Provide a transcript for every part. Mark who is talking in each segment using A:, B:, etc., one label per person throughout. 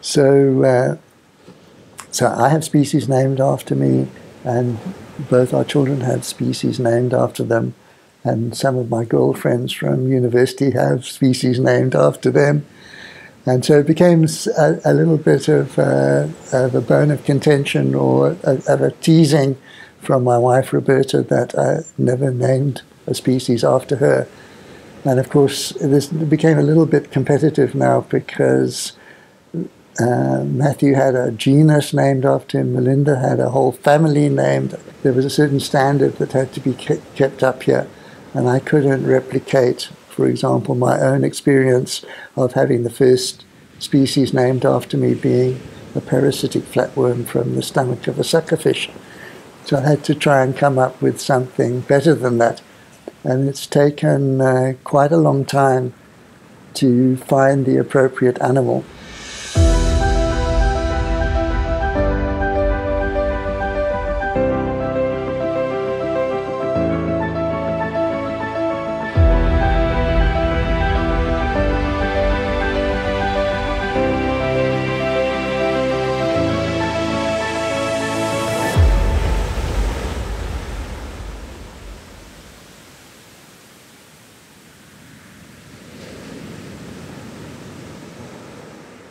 A: So, uh, so I have species named after me, and both our children have species named after them, and some of my girlfriends from university have species named after them. And so it became a, a little bit of, uh, of, a bone of contention or a, of a teasing from my wife Roberta that I never named a species after her. And of course, this became a little bit competitive now because uh, Matthew had a genus named after him, Melinda had a whole family named. There was a certain standard that had to be kept up here, and I couldn't replicate, for example, my own experience of having the first species named after me being a parasitic flatworm from the stomach of a suckerfish. So I had to try and come up with something better than that. And it's taken uh, quite a long time to find the appropriate animal.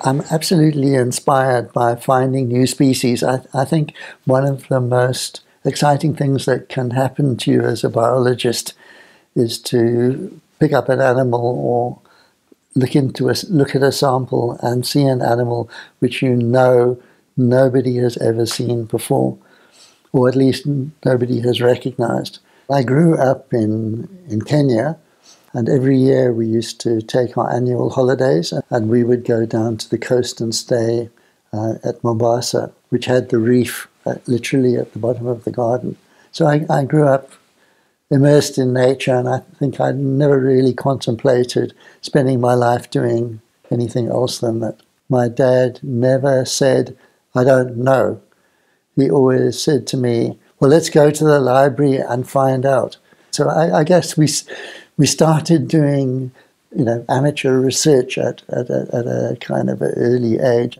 A: I'm absolutely inspired by finding new species. I, I think one of the most exciting things that can happen to you as a biologist is to pick up an animal or look into a look at a sample and see an animal which you know nobody has ever seen before, or at least nobody has recognized. I grew up in in Kenya, and every year we used to take our annual holidays and we would go down to the coast and stay uh, at Mombasa, which had the reef uh, literally at the bottom of the garden. So I, I grew up immersed in nature, and I think I never really contemplated spending my life doing anything else than that. My dad never said, I don't know. He always said to me, Well, let's go to the library and find out. So I, I guess we we started doing, you know, amateur research at, at, a, at a kind of early age.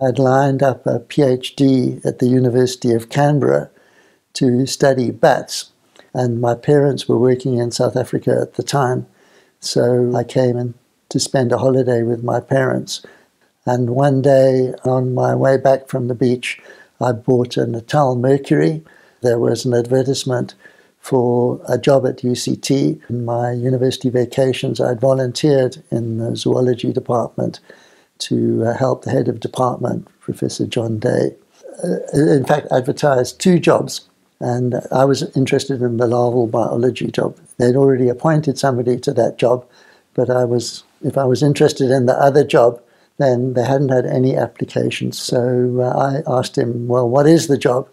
A: I'd lined up a PhD at the University of Canberra to study bats, and my parents were working in South Africa at the time, so I came in to spend a holiday with my parents. And one day on my way back from the beach, I bought a Natal Mercury. There was an advertisement for a job at UCT. In my university vacations, I'd volunteered in the zoology department to uh, help the head of department, Professor John Day. Uh, in fact, advertised two jobs, and I was interested in the larval biology job. They'd already appointed somebody to that job, but I was, if I was interested in the other job, then they hadn't had any applications. So uh, I asked him, well, what is the job?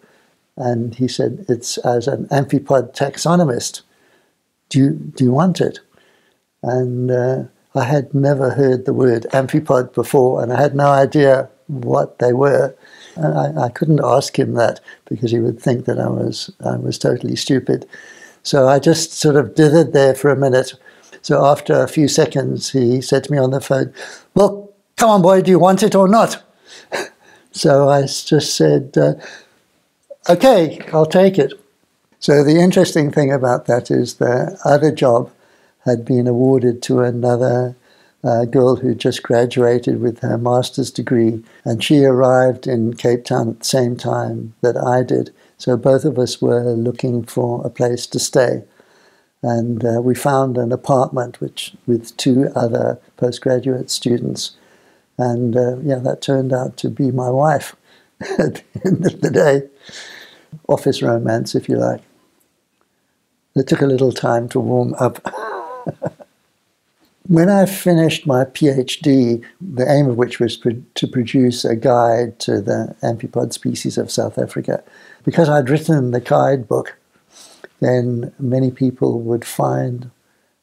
A: And he said, It's as an amphipod taxonomist. Do you, do you want it? And uh, I had never heard the word amphipod before, and I had no idea what they were. And I, I couldn't ask him that because he would think that I was, I was totally stupid. So I just sort of dithered there for a minute. So after a few seconds, he said to me on the phone, Well, come on, boy, do you want it or not? so I just said, uh, okay, I'll take it. So the interesting thing about that is the other job had been awarded to another uh, girl who just graduated with her master's degree, and she arrived in Cape Town at the same time that I did. So both of us were looking for a place to stay, and uh, we found an apartment which with two other postgraduate students, and uh, yeah, that turned out to be my wife at the end of the day office romance, if you like. It took a little time to warm up. when I finished my PhD, the aim of which was to produce a guide to the amphipod species of South Africa, because I'd written the guide book, then many people would find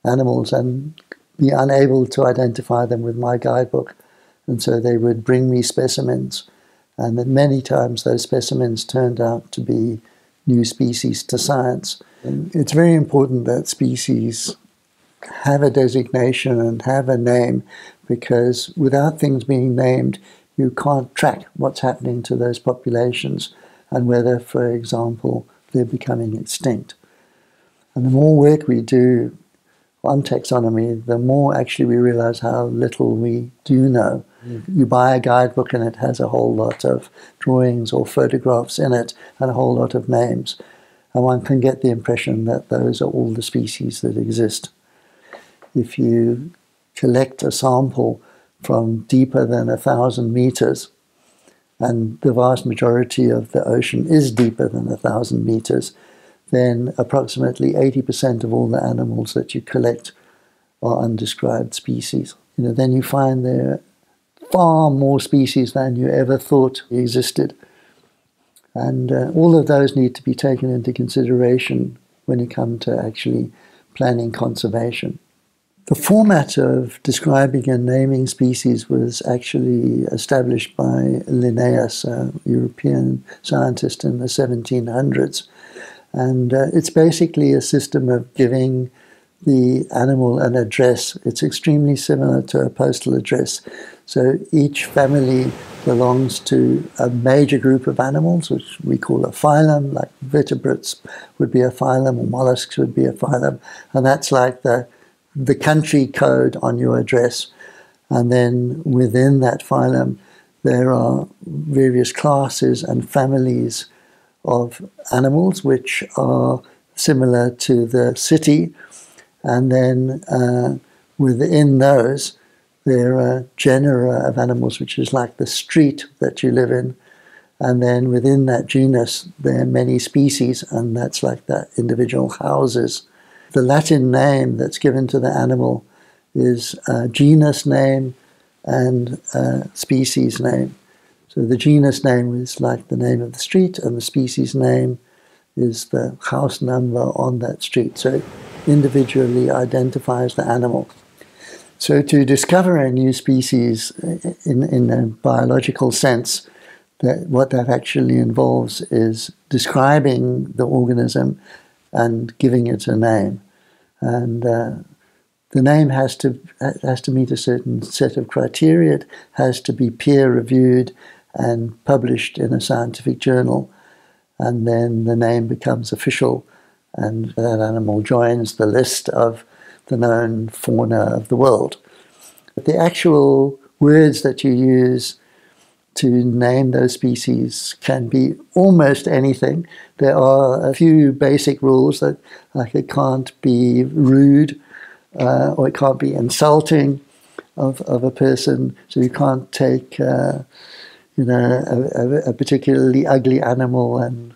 A: animals and be unable to identify them with my guidebook. And so they would bring me specimens and that many times those specimens turned out to be new species to science. And it's very important that species have a designation and have a name because without things being named, you can't track what's happening to those populations and whether, for example, they're becoming extinct. And the more work we do on taxonomy, the more actually we realize how little we do know. You buy a guidebook and it has a whole lot of drawings or photographs in it and a whole lot of names. And one can get the impression that those are all the species that exist. If you collect a sample from deeper than a thousand meters, and the vast majority of the ocean is deeper than a thousand meters, then approximately 80% of all the animals that you collect are undescribed species. You know, then you find there far more species than you ever thought existed. And uh, all of those need to be taken into consideration when you come to actually planning conservation. The format of describing and naming species was actually established by Linnaeus, a European scientist in the 1700s. And uh, it's basically a system of giving the animal an address. It's extremely similar to a postal address. So each family belongs to a major group of animals, which we call a phylum, like vertebrates would be a phylum, or mollusks would be a phylum. And that's like the, the country code on your address. And then within that phylum, there are various classes and families of animals which are similar to the city. And then uh, within those, there are genera of animals, which is like the street that you live in. And then within that genus, there are many species, and that's like the individual houses. The Latin name that's given to the animal is a genus name and a species name. So the genus name is like the name of the street, and the species name is the house number on that street. So it individually identifies the animal. So to discover a new species in, in a biological sense, that what that actually involves is describing the organism and giving it a name. And uh, the name has to has to meet a certain set of criteria. It has to be peer reviewed and published in a scientific journal, and then the name becomes official, and that animal joins the list of the known fauna of the world. But the actual words that you use to name those species can be almost anything. There are a few basic rules that, like, it can't be rude uh, or it can't be insulting of, of a person. So you can't take uh, you know, a, a, particularly ugly animal and,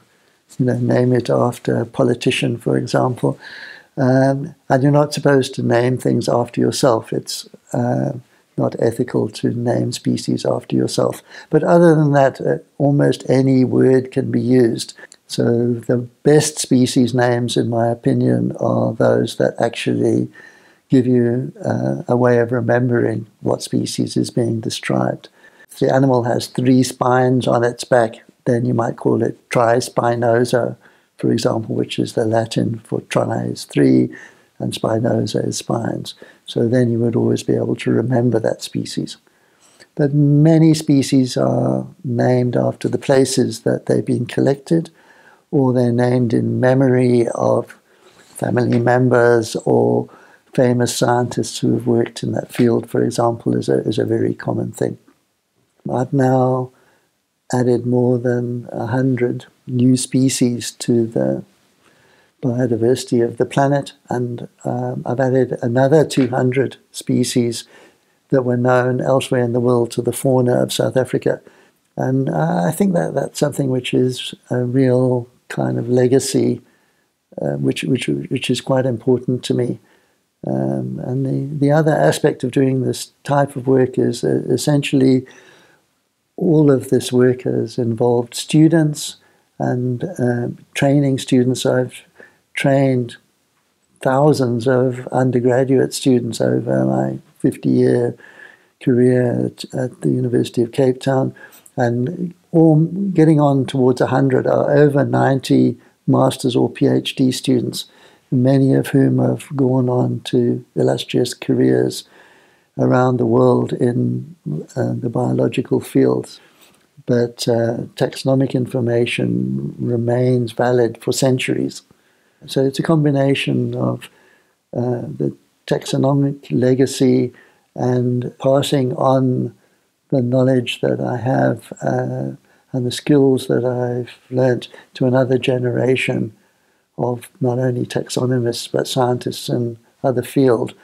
A: you know, name it after a politician, for example. Um, and you're not supposed to name things after yourself. It's uh, not ethical to name species after yourself. But other than that, uh, almost any word can be used. So the best species names, in my opinion, are those that actually give you uh, a way of remembering what species is being described. If the animal has three spines on its back, then you might call it trispinosa, for example, which is the Latin for tri is three and spinosa is spines. So then you would always be able to remember that species. But many species are named after the places that they've been collected, or they're named in memory of family members or famous scientists who have worked in that field, for example, is a, is a very common thing. I've now added more than 100 new species to the biodiversity of the planet, and um, I've added another 200 species that were known elsewhere in the world to the fauna of South Africa. And uh, I think that that's something which is a real kind of legacy, uh, which, which, which is quite important to me. Um, and the, the other aspect of doing this type of work is uh, essentially all of this work has involved students and uh, training students. I've trained thousands of undergraduate students over my 50 year career at, at, the University of Cape Town, and all getting on towards 100 are over 90 master's or PhD students, many of whom have gone on to illustrious careers around the world in uh, the biological fields. But uh, taxonomic information remains valid for centuries. So it's a combination of uh, the taxonomic legacy and passing on the knowledge that I have uh, and the skills that I've learnt to another generation of not only taxonomists but scientists in other fields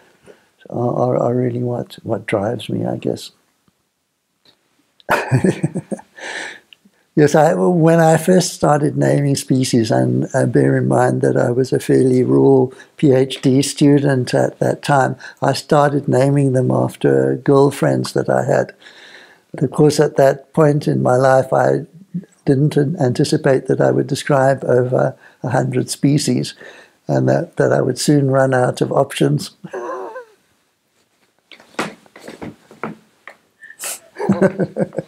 A: are, are really what, what drives me, I guess. yes, I, when I first started naming species, and uh, bear in mind that I was a fairly raw PhD student at that time, I started naming them after girlfriends that I had. Of course, at that point in my life, I didn't anticipate that I would describe over a hundred species and that, that I would soon run out of options.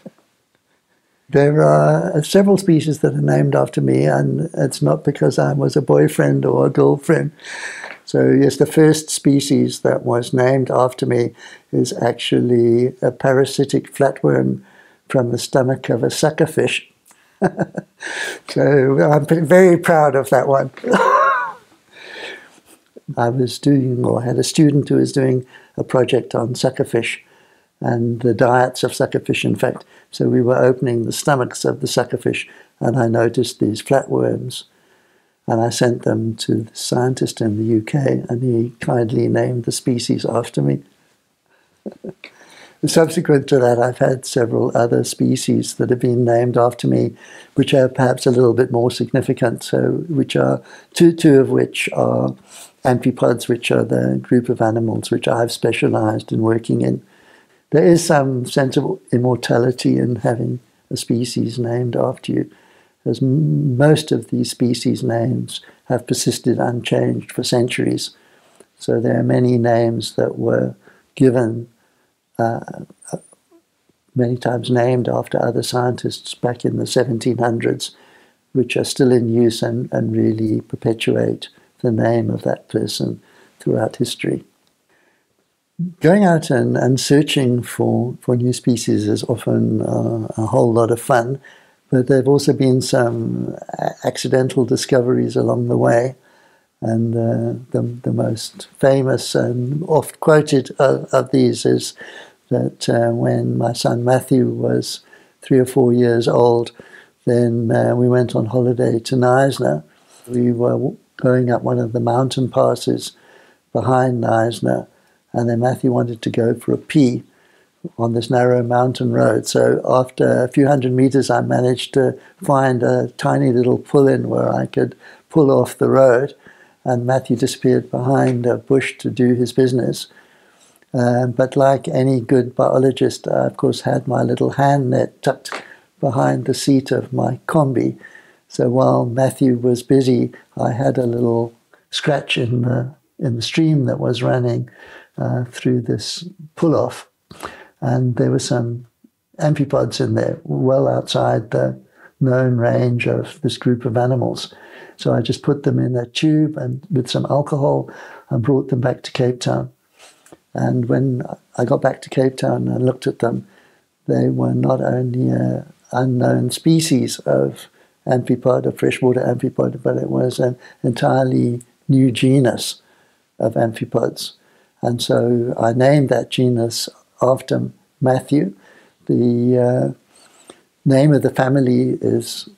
A: there are several species that are named after me, and it's not because I was a boyfriend or a girlfriend. So, yes, the first species that was named after me is actually a parasitic flatworm from the stomach of a suckerfish. so, I'm very proud of that one. I was doing, or had a student who was doing a project on suckerfish and the diets of suckerfish, in fact. So we were opening the stomachs of the suckerfish, and I noticed these flatworms. And I sent them to the scientist in the UK, and he kindly named the species after me. Subsequent to that, I've had several other species that have been named after me, which are perhaps a little bit more significant. So, which are two, two of which are amphipods, which are the group of animals which I've specialized in working in there is some sense of immortality in having a species named after you, as most of these species names have persisted unchanged for centuries. So there are many names that were given, uh, many times named after other scientists back in the 1700s, which are still in use and, and really perpetuate the name of that person throughout history going out and, and searching for, for new species is often uh, a whole lot of fun, but there have also been some accidental discoveries along the way. And uh, the, the most famous and oft quoted of, of these is that uh, when my son Matthew was three or four years old, then uh, we went on holiday to Knysna. We were going up one of the mountain passes behind Knysna and then Matthew wanted to go for a pee on this narrow mountain road. So after a few hundred meters, I managed to find a tiny little pull-in where I could pull off the road, and Matthew disappeared behind a bush to do his business. Um, but like any good biologist, I of course had my little hand net tucked behind the seat of my combi. So while Matthew was busy, I had a little scratch in the in the stream that was running, uh, through this pull off. And there were some amphipods in there, well outside the known range of this group of animals. So I just put them in a tube and with some alcohol and brought them back to Cape Town. And when I got back to Cape Town and looked at them, they were not only an unknown species of amphipod, a freshwater amphipod, but it was an entirely new genus of amphipods. And so I named that genus after Matthew. The uh, name of the family is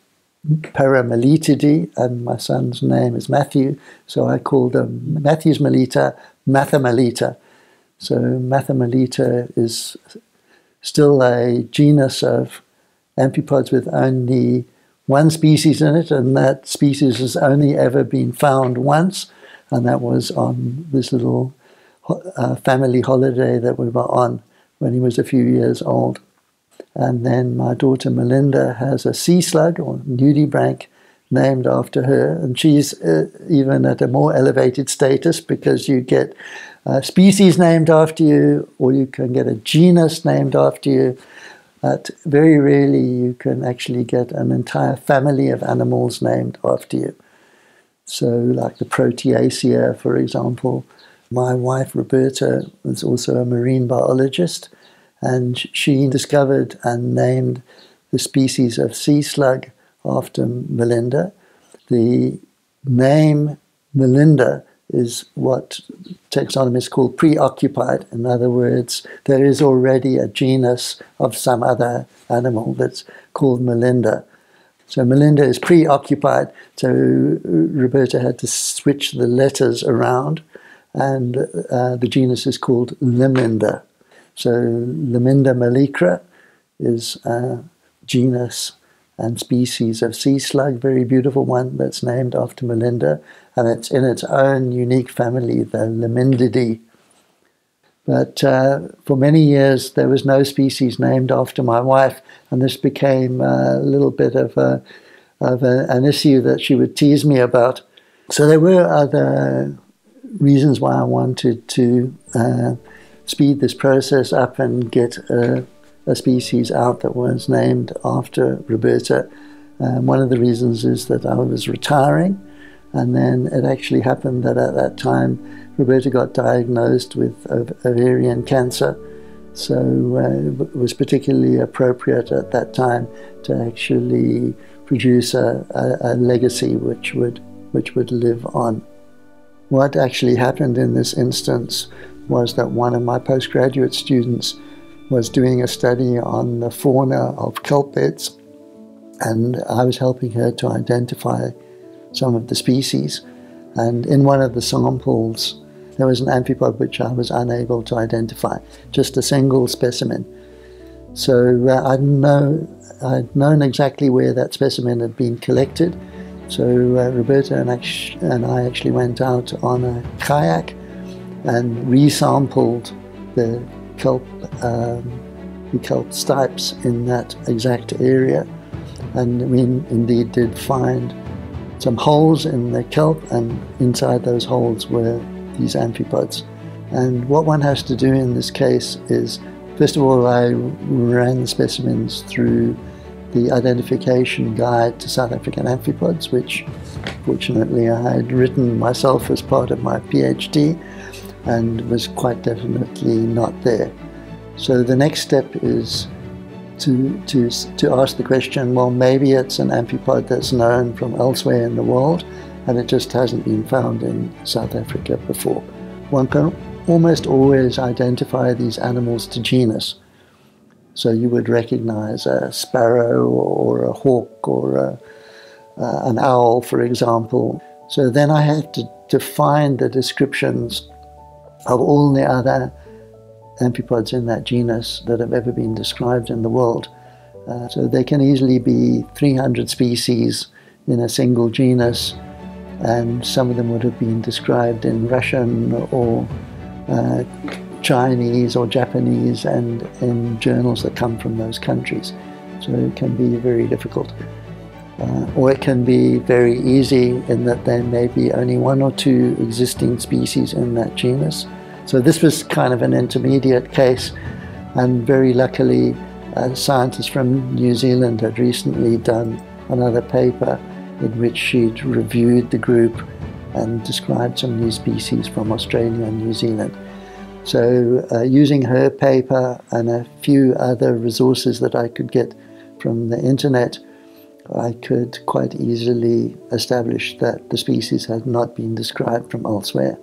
A: Paramelitidae, and my son's name is Matthew, so I called them Matthew's Melita, Mathamelita. So Mathamelita is still a genus of amphipods with only one species in it, and that species has only ever been found once, and that was on this little uh, family holiday that we were on when he was a few years old. And then my daughter Melinda has a sea slug or nudibranch named after her, and she's uh, even at a more elevated status because you get a species named after you, or you can get a genus named after you. But very rarely you can actually get an entire family of animals named after you. So, like the Proteaceae, for example, My wife, Roberta, was also a marine biologist, and she discovered and named the species of sea slug after Melinda. The name Melinda is what taxonomists call preoccupied. In other words, there is already a genus of some other animal that's called Melinda. So Melinda is preoccupied. So Roberta had to switch the letters around, and uh, the genus is called Leminda. So Leminda millecra is a genus and species of sea slug, very beautiful one that's named after Melinda, and it's in its own unique family, the Lemindidae. But uh, for many years, there was no species named after my wife, and this became a little bit of, a, of a, an issue that she would tease me about. So there were other reasons why I wanted to uh, speed this process up and get a, a, species out that was named after Roberta. Um, one of the reasons is that I was retiring, and then it actually happened that at that time Roberta got diagnosed with ovarian cancer. So uh, it was particularly appropriate at that time to actually produce a, a, a legacy which would which would live on. What actually happened in this instance was that one of my postgraduate students was doing a study on the fauna of kelp beds, and I was helping her to identify some of the species. And in one of the samples, there was an amphipod which I was unable to identify, just a single specimen. So uh, I'd, know, I'd known exactly where that specimen had been collected, so uh, Roberta and, and, I actually went out on a kayak and resampled the kelp, um, the kelp stipes in that exact area. And we indeed did find some holes in the kelp, and inside those holes were these amphipods. And what one has to do in this case is, first of all, I ran the specimens through the identification guide to South African amphipods, which fortunately I had written myself as part of my PhD and was quite definitely not there. So the next step is to, to, to ask the question well, maybe it's an amphipod that's known from elsewhere in the world and it just hasn't been found in South Africa before. One can almost always identify these animals to genus. So you would recognize a sparrow or a hawk or a, uh, an owl, for example. So then I had to, find the descriptions of all the other amphipods in that genus that have ever been described in the world. Uh, so there can easily be 300 species in a single genus, and some of them would have been described in Russian or uh, Chinese or Japanese and in journals that come from those countries. So it can be very difficult. Uh, or it can be very easy in that there may be only one or two existing species in that genus. So this was kind of an intermediate case, and very luckily, a scientist from New Zealand had recently done another paper in which she'd reviewed the group and described some new species from Australia and New Zealand. So, uh, using her paper and a few other resources that I could get from the internet, I could quite easily establish that the species had not been described from elsewhere.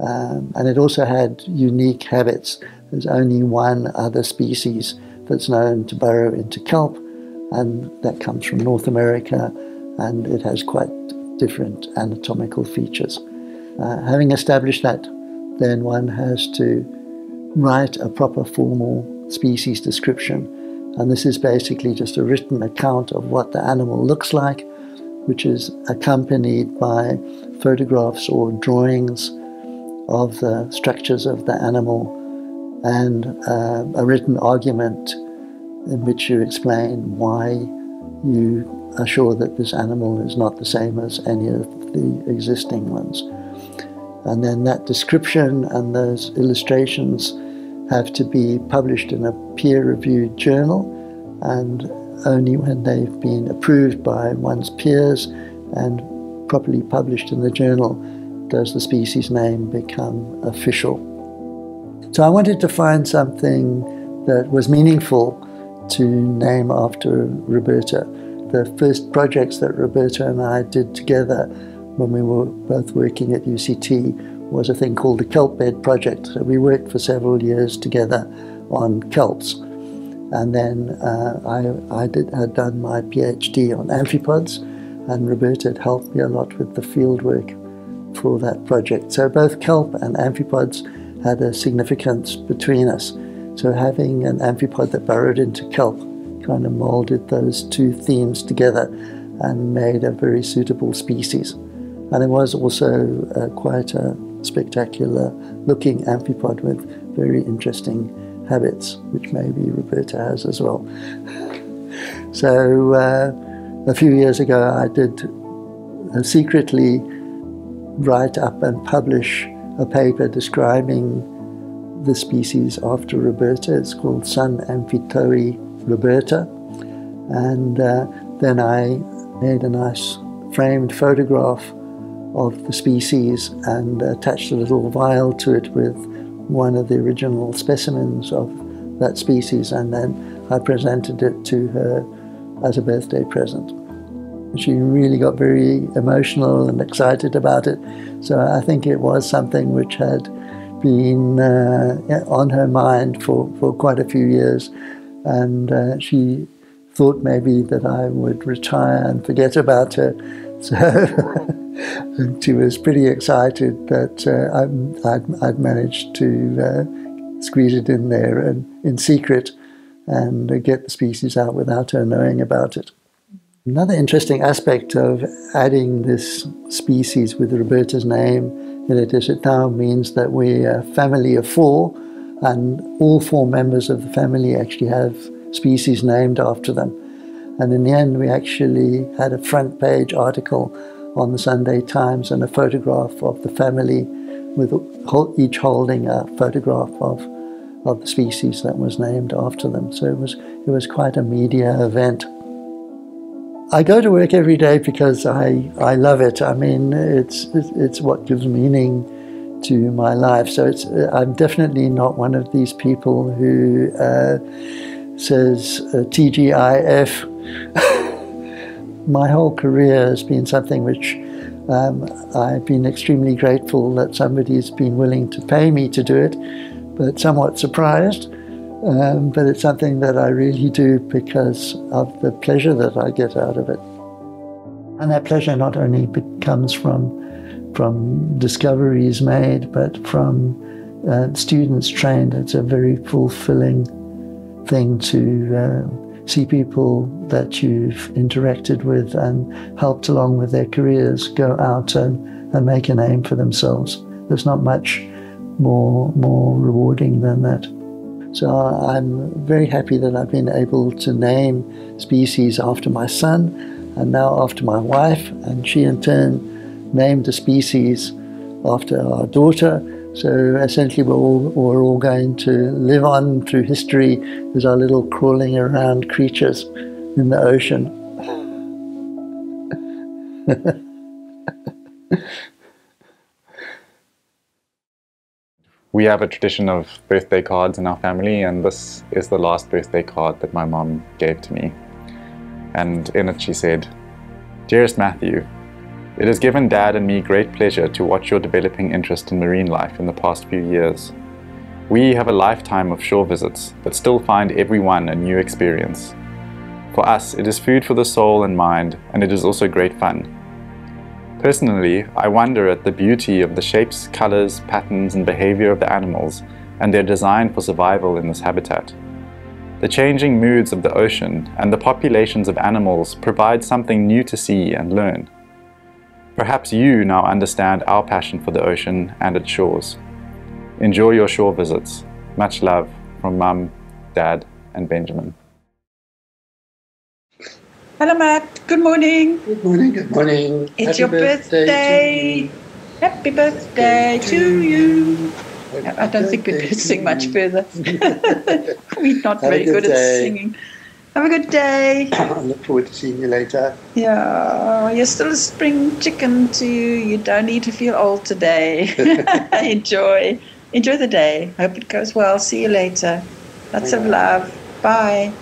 A: Um, and it also had unique habits. There's only one other species that's known to burrow into kelp, and that comes from North America, and it has quite different anatomical features. Uh, having established that, then one has to write a proper formal species description. And this is basically just a written account of what the animal looks like, which is accompanied by photographs or drawings of the structures of the animal and uh, a written argument in which you explain why you are sure that this animal is not the same as any of the existing ones. And then that description and those illustrations have to be published in a peer reviewed journal, and only when they've been approved by one's peers and properly published in the journal does the species name become official. So I wanted to find something that was meaningful to name after Roberta. The first projects that Roberta and I did together when we were both working at UCT was a thing called the Kelp Bed Project. So we worked for several years together on kelps. And then uh, I, I did, had done my PhD on amphipods, and Roberta had helped me a lot with the field work for that project. So both kelp and amphipods had a significance between us. So having an amphipod that burrowed into kelp kind of molded those two themes together and made a very suitable species. And it was also uh, quite a spectacular looking amphipod with very interesting habits, which maybe Roberta has as well. so uh, a few years ago, I did uh, secretly write up and publish a paper describing the species after Roberta. It's called Sun Amphitoe roberta. And uh, then I made a nice framed photograph of the species and attached a little vial to it with one of the original specimens of that species. And then I presented it to her as a birthday present. She really got very emotional and excited about it. So I think it was something which had been uh, on her mind for, for quite a few years. And uh, she thought maybe that I would retire and forget about her. So she was pretty excited that uh, I'd, I'd, managed to uh, squeeze it in there and in secret and get the species out without her knowing about it. Another interesting aspect of adding this species with Roberta's name in it is it now means that we're a family of four, and all four members of the family actually have species named after them. And in the end, we actually had a front page article on the Sunday Times and a photograph of the family, with each holding a photograph of of the species that was named after them. So it was it was quite a media event. I go to work every day because I, I love it. I mean, it's, it's what gives meaning to my life. So it's, I'm definitely not one of these people who uh, says uh, TGIF. my whole career has been something which um, I've been extremely grateful that somebody's been willing to pay me to do it, but somewhat surprised. Um, but it's something that I really do because of the pleasure that I get out of it. And that pleasure not only comes from, from discoveries made, but from uh, students trained. It's a very fulfilling thing to uh, see people that you've interacted with and helped along with their careers go out and, and make a name for themselves. There's not much more, more rewarding than that. So I'm very happy that I've been able to name species after my son and now after my wife, and she in turn named a species after our daughter. So essentially, we're all, we're all going to live on through history as our little crawling around creatures in the ocean.
B: we have a tradition of birthday cards in our family, and this is the last birthday card that my mom gave to me. And in it, she said, Dearest Matthew, it has given Dad and me great pleasure to watch your developing interest in marine life in the past few years. We have a lifetime of shore visits, but still find every one a new experience. For us, it is food for the soul and mind, and it is also great fun. Personally, I wonder at the beauty of the shapes, colors, patterns, and behavior of the animals and their design for survival in this habitat. The changing moods of the ocean and the populations of animals provide something new to see and learn. Perhaps you now understand our passion for the ocean and its shores. Enjoy your shore visits. Much love from Mum, Dad, and Benjamin.
C: Hello, Matt. Good morning.
A: Good morning. Good morning.
C: It's Happy your birthday. birthday. Happy birthday to, to you. I don't think we can sing much further. We're not very good, good at singing. Have a good day.
A: I look forward to seeing you later.
C: Yeah, you're still a spring chicken too. You don't need to feel old today. Enjoy. Enjoy the day. Hope it goes well. See you later. Lots of love. Bye.